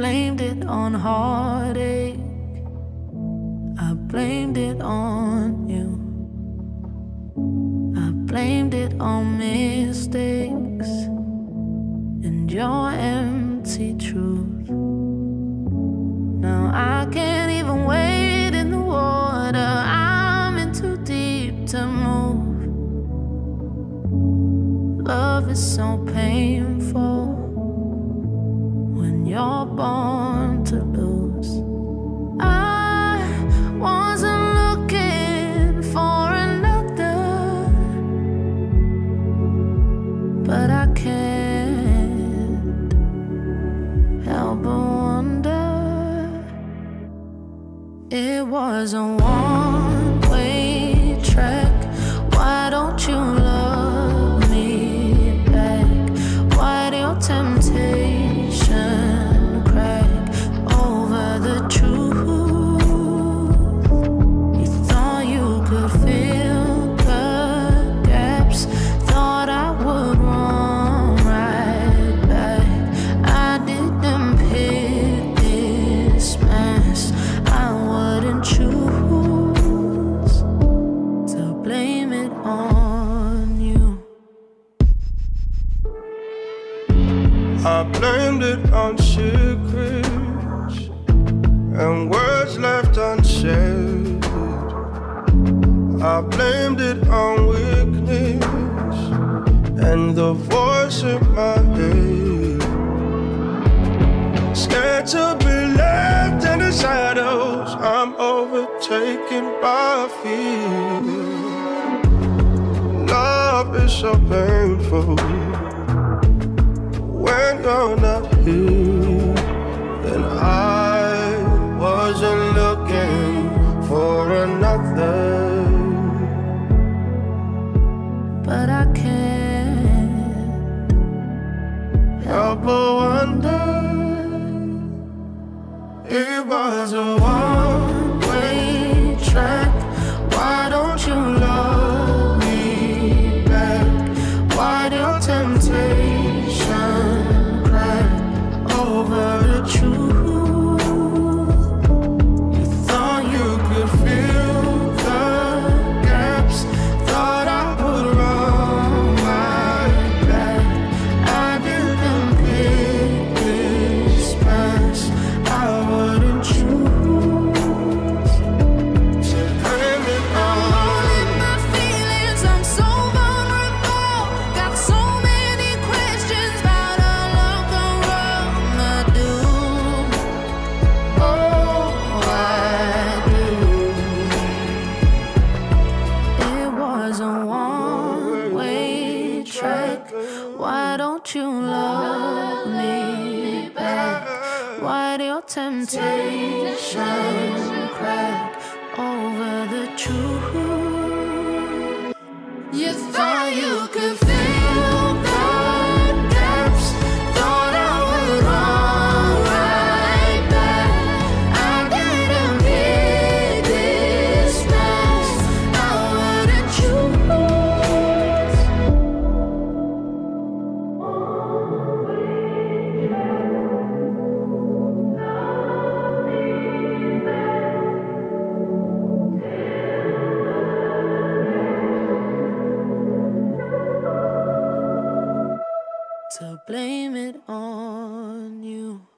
blamed it on heartache. I blamed it on you. I blamed it on mistakes and your empty truth. Now I can't even wade in the water. I'm in too deep to move. Love is so painful you're born to lose. I wasn't looking for another, but I can't help but wonder. It was a one blamed it on secrets and words left unsaid. I blamed it on weakness and the voice in my head. Scared to be left in the shadows, I'm overtaken by fear. Love is so painful you're not here. And I wasn't looking for another. But I can't Help but wonder. It was a one way track. Why don't you love me back? Why do temptation don't you love me back? Why do your temptation crack over the truth? You to blame it on you.